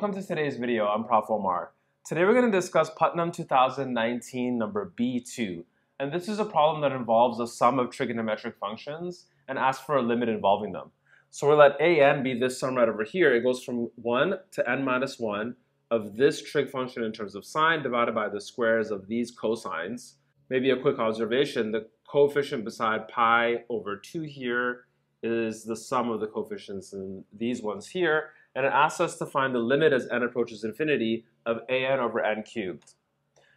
welcome to today's video. I'm Prof. Omar. Today we're going to discuss Putnam 2019 number B2. And this is a problem that involves a sum of trigonometric functions and asks for a limit involving them. So we'll let an be this sum right over here. It goes from 1 to n minus 1 of this trig function in terms of sine divided by the squares of these cosines. Maybe a quick observation, the coefficient beside pi over 2 here is the sum of the coefficients in these ones here and it asks us to find the limit as n approaches infinity of an over n cubed.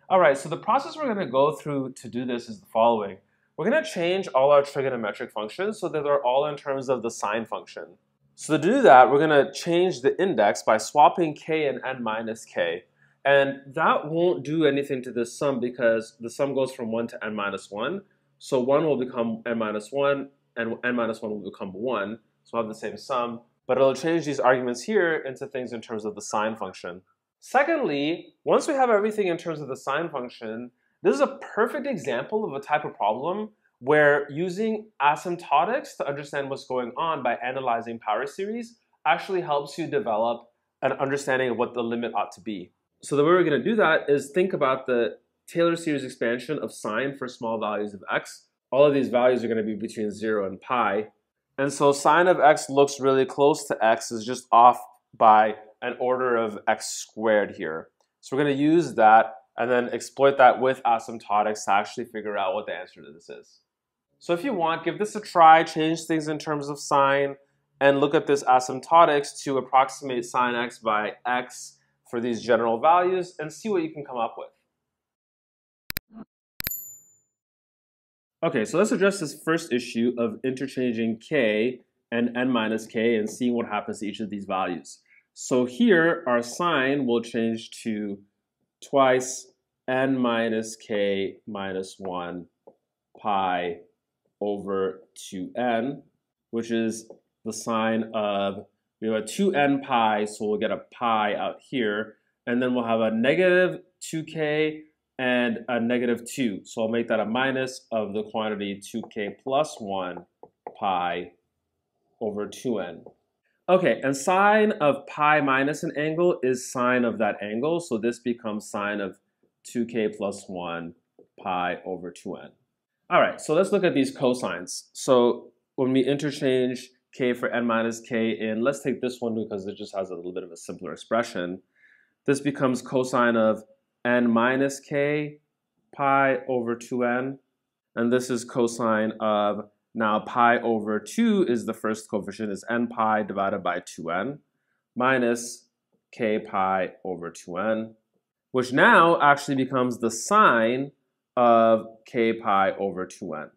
All right, so the process we're going to go through to do this is the following. We're going to change all our trigonometric functions so that they're all in terms of the sine function. So to do that, we're going to change the index by swapping k and n minus k. And that won't do anything to this sum because the sum goes from 1 to n minus 1. So 1 will become n minus 1, and n minus 1 will become 1. So we'll have the same sum but it'll change these arguments here into things in terms of the sine function. Secondly, once we have everything in terms of the sine function, this is a perfect example of a type of problem where using asymptotics to understand what's going on by analyzing power series actually helps you develop an understanding of what the limit ought to be. So the way we're going to do that is think about the Taylor series expansion of sine for small values of x. All of these values are going to be between 0 and pi. And so sine of x looks really close to x, is just off by an order of x squared here. So we're going to use that and then exploit that with asymptotics to actually figure out what the answer to this is. So if you want, give this a try, change things in terms of sine, and look at this asymptotics to approximate sine x by x for these general values and see what you can come up with. Okay, so let's address this first issue of interchanging k and n minus k and seeing what happens to each of these values. So here, our sine will change to twice n minus k minus 1 pi over 2n, which is the sine of, we have a 2n pi, so we'll get a pi out here, and then we'll have a negative 2k and a negative 2. So I'll make that a minus of the quantity 2k plus 1 pi over 2n. Okay, and sine of pi minus an angle is sine of that angle, so this becomes sine of 2k plus 1 pi over 2n. All right, so let's look at these cosines. So when we interchange k for n minus k in, let's take this one because it just has a little bit of a simpler expression. This becomes cosine of n minus k pi over 2n. And this is cosine of, now pi over 2 is the first coefficient, is n pi divided by 2n, minus k pi over 2n, which now actually becomes the sine of k pi over 2n.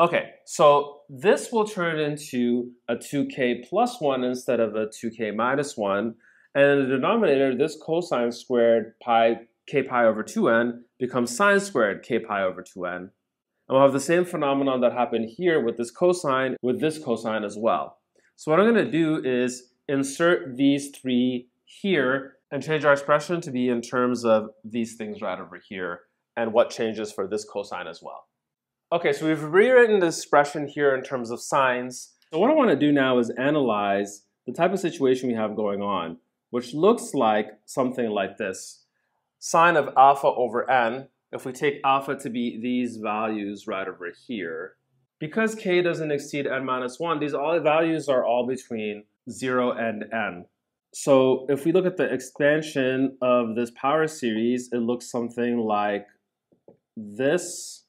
Okay, so this will turn into a 2k plus 1 instead of a 2k minus 1. And in the denominator, this cosine squared pi k pi over 2n becomes sine squared k pi over 2n. And we'll have the same phenomenon that happened here with this cosine, with this cosine as well. So what I'm going to do is insert these three here and change our expression to be in terms of these things right over here and what changes for this cosine as well. Okay, so we've rewritten this expression here in terms of sines. So what I want to do now is analyze the type of situation we have going on, which looks like something like this sine of alpha over n, if we take alpha to be these values right over here, because k doesn't exceed n minus 1, these all values are all between 0 and n. So if we look at the expansion of this power series, it looks something like this.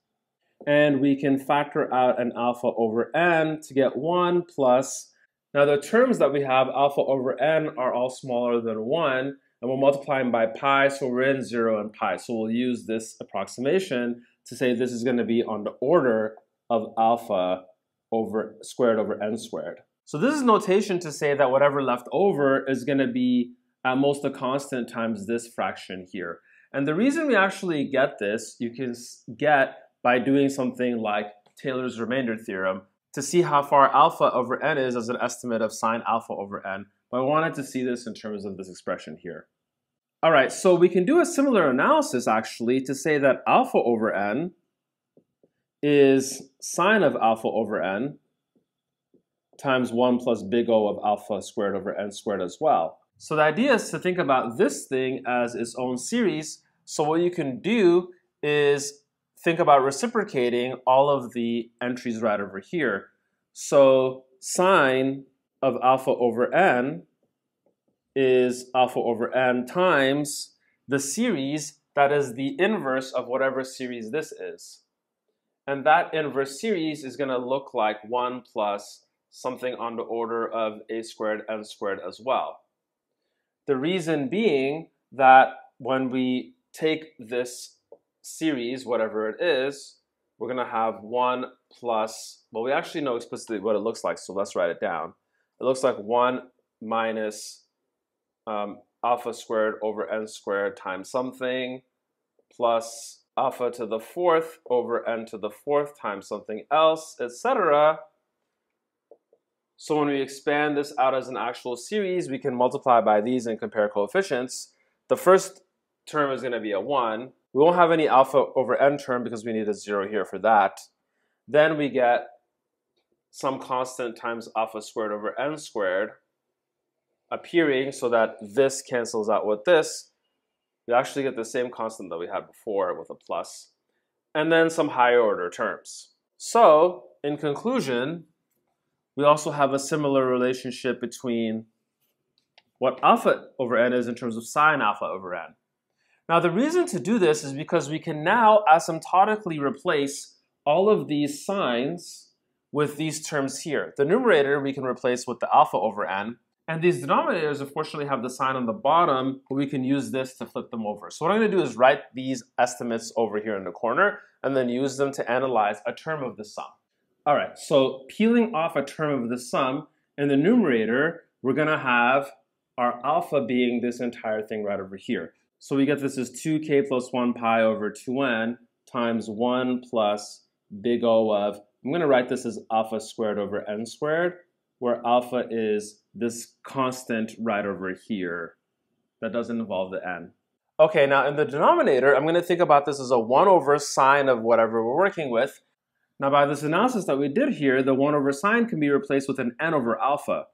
And we can factor out an alpha over n to get 1 plus. Now the terms that we have, alpha over n, are all smaller than 1 and we're multiplying by pi, so we're in 0 and pi. So we'll use this approximation to say this is going to be on the order of alpha over squared over n squared. So this is notation to say that whatever left over is going to be at most a constant times this fraction here. And the reason we actually get this, you can get by doing something like Taylor's remainder theorem to see how far alpha over n is as an estimate of sine alpha over n. But I wanted to see this in terms of this expression here. All right, so we can do a similar analysis actually to say that alpha over n is sine of alpha over n times 1 plus big O of alpha squared over n squared as well. So the idea is to think about this thing as its own series. So what you can do is think about reciprocating all of the entries right over here. So sine of alpha over n is alpha over n times the series that is the inverse of whatever series this is. And that inverse series is going to look like 1 plus something on the order of a squared n squared as well. The reason being that when we take this series, whatever it is, we're going to have 1 plus, well, we actually know explicitly what it looks like, so let's write it down. It looks like 1 minus um, alpha squared over n squared times something plus alpha to the fourth over n to the fourth times something else, etc. So when we expand this out as an actual series, we can multiply by these and compare coefficients. The first term is going to be a 1. We won't have any alpha over n term because we need a 0 here for that. Then we get some constant times alpha squared over n squared appearing so that this cancels out with this. We actually get the same constant that we had before with a plus. And then some higher order terms. So, in conclusion, we also have a similar relationship between what alpha over n is in terms of sine alpha over n. Now the reason to do this is because we can now asymptotically replace all of these sines with these terms here. The numerator we can replace with the alpha over n, and these denominators unfortunately have the sine on the bottom, but we can use this to flip them over. So what I'm gonna do is write these estimates over here in the corner and then use them to analyze a term of the sum. All right, so peeling off a term of the sum, in the numerator, we're gonna have our alpha being this entire thing right over here. So we get this as 2k plus 1 pi over 2n times 1 plus big O of, I'm gonna write this as alpha squared over n squared, where alpha is this constant right over here that doesn't involve the n. Okay, now in the denominator, I'm going to think about this as a 1 over sine of whatever we're working with. Now by this analysis that we did here, the 1 over sine can be replaced with an n over alpha.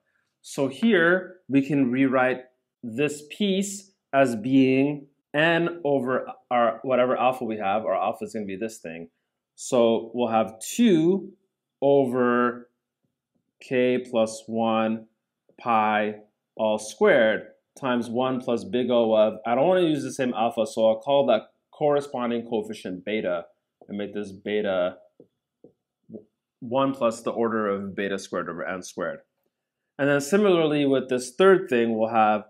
So here we can rewrite this piece as being n over our whatever alpha we have. Our alpha is going to be this thing. So we'll have 2 over k plus 1 pi all squared times 1 plus big O of, I don't want to use the same alpha, so I'll call that corresponding coefficient beta and make this beta 1 plus the order of beta squared over n squared. And then similarly with this third thing, we'll have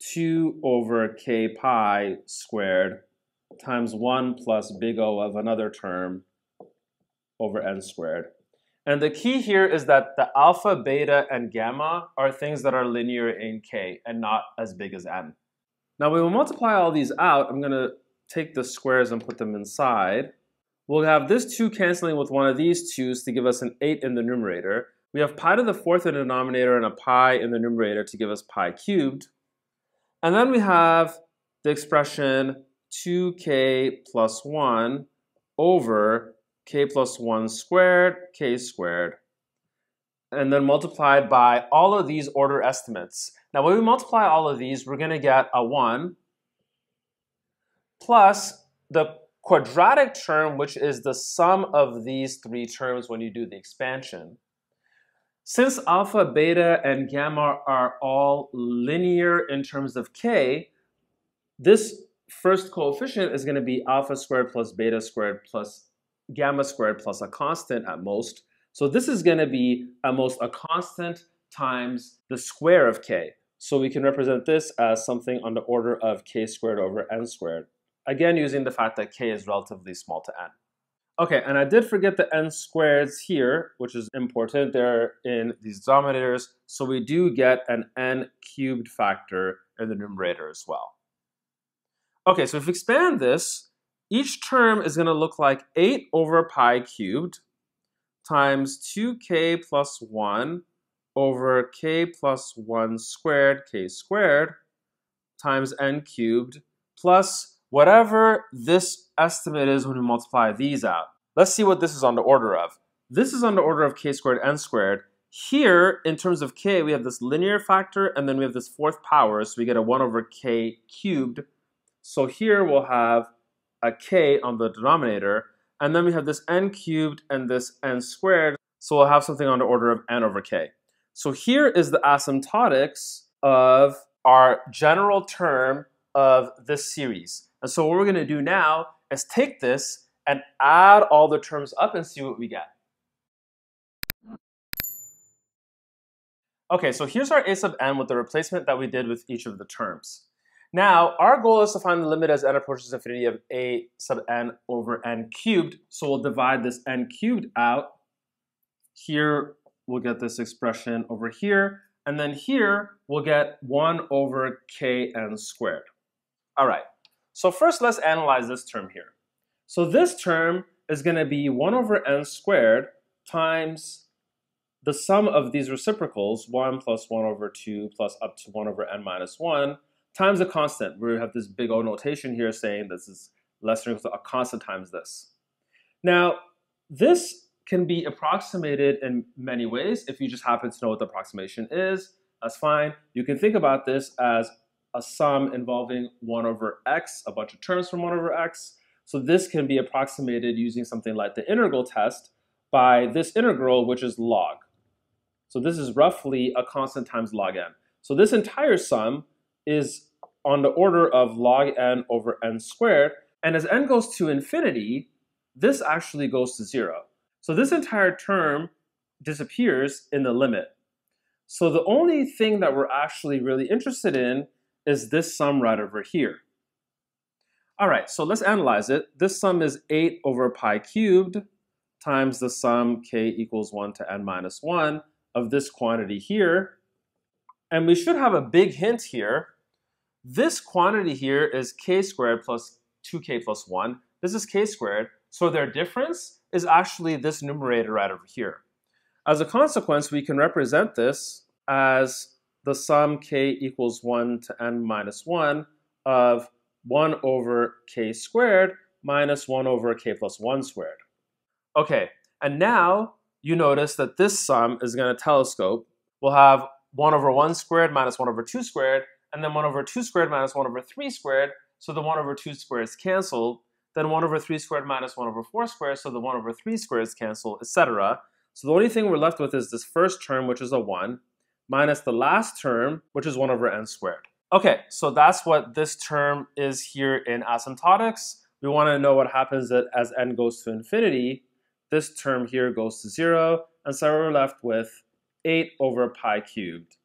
2 over k pi squared times 1 plus big O of another term over n squared. And the key here is that the alpha, beta, and gamma are things that are linear in k and not as big as n. Now we will multiply all these out. I'm going to take the squares and put them inside. We'll have this 2 canceling with one of these 2's to give us an 8 in the numerator. We have pi to the fourth in the denominator and a pi in the numerator to give us pi cubed. And then we have the expression 2k plus 1 over k plus 1 squared, k squared, and then multiplied by all of these order estimates. Now when we multiply all of these, we're going to get a 1 plus the quadratic term, which is the sum of these three terms when you do the expansion. Since alpha, beta, and gamma are all linear in terms of k, this first coefficient is going to be alpha squared plus beta squared plus gamma squared plus a constant at most. So this is going to be at most a constant times the square of k. So we can represent this as something on the order of k squared over n squared. Again, using the fact that k is relatively small to n. Okay, and I did forget the n squareds here, which is important. They're in these denominators, so we do get an n cubed factor in the numerator as well. Okay, so if we expand this, each term is going to look like 8 over pi cubed times 2k plus 1 over k plus 1 squared, k squared, times n cubed, plus whatever this estimate is when we multiply these out. Let's see what this is on the order of. This is on the order of k squared, n squared. Here, in terms of k, we have this linear factor, and then we have this fourth power, so we get a 1 over k cubed. So here we'll have a k on the denominator, and then we have this n cubed and this n squared, so we'll have something on the order of n over k. So here is the asymptotics of our general term of this series. And so what we're going to do now is take this and add all the terms up and see what we get. Okay, so here's our a sub n with the replacement that we did with each of the terms. Now, our goal is to find the limit as n approaches infinity of a sub n over n cubed. So we'll divide this n cubed out. Here, we'll get this expression over here. And then here, we'll get 1 over kn squared. All right, so first let's analyze this term here. So this term is going to be 1 over n squared times the sum of these reciprocals, 1 plus 1 over 2 plus up to 1 over n minus 1, times a constant. We have this big O notation here saying this is less than or equal to a constant times this. Now, this can be approximated in many ways. If you just happen to know what the approximation is, that's fine. You can think about this as a sum involving 1 over x, a bunch of terms from 1 over x. So this can be approximated using something like the integral test by this integral, which is log. So this is roughly a constant times log n. So this entire sum is on the order of log n over n squared. And as n goes to infinity, this actually goes to zero. So this entire term disappears in the limit. So the only thing that we're actually really interested in is this sum right over here. All right, so let's analyze it. This sum is 8 over pi cubed times the sum k equals 1 to n minus 1 of this quantity here. And we should have a big hint here. This quantity here is k squared plus 2k plus 1. This is k squared. So their difference is actually this numerator right over here. As a consequence, we can represent this as the sum k equals 1 to n minus 1 of 1 over k squared minus 1 over k plus 1 squared. Okay, and now you notice that this sum is going to telescope. We'll have 1 over 1 squared minus 1 over 2 squared, and then 1 over 2 squared minus 1 over 3 squared, so the 1 over 2 squared is canceled. Then 1 over 3 squared minus 1 over 4 squared, so the 1 over 3 squared is canceled, etc. So the only thing we're left with is this first term, which is a 1, minus the last term, which is 1 over n squared. Okay, so that's what this term is here in asymptotics. We want to know what happens that as n goes to infinity. This term here goes to 0, and so we're left with 8 over pi cubed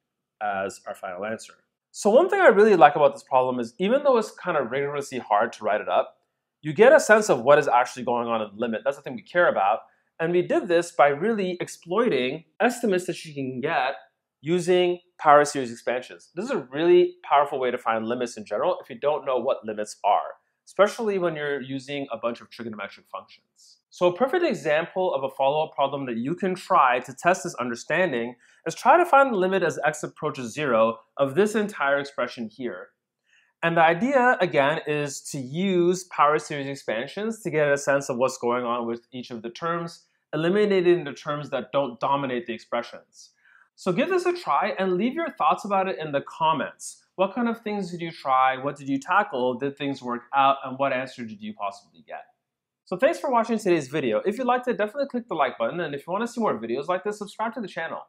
as our final answer. So one thing I really like about this problem is even though it's kind of rigorously hard to write it up, you get a sense of what is actually going on in the limit. That's the thing we care about. And we did this by really exploiting estimates that you can get using power series expansions. This is a really powerful way to find limits in general if you don't know what limits are, especially when you're using a bunch of trigonometric functions. So a perfect example of a follow-up problem that you can try to test this understanding is try to find the limit as x approaches zero of this entire expression here. And the idea, again, is to use power series expansions to get a sense of what's going on with each of the terms, eliminating the terms that don't dominate the expressions. So give this a try and leave your thoughts about it in the comments. What kind of things did you try? What did you tackle? Did things work out? And what answer did you possibly get? So thanks for watching today's video. If you liked it, definitely click the like button. And if you want to see more videos like this, subscribe to the channel.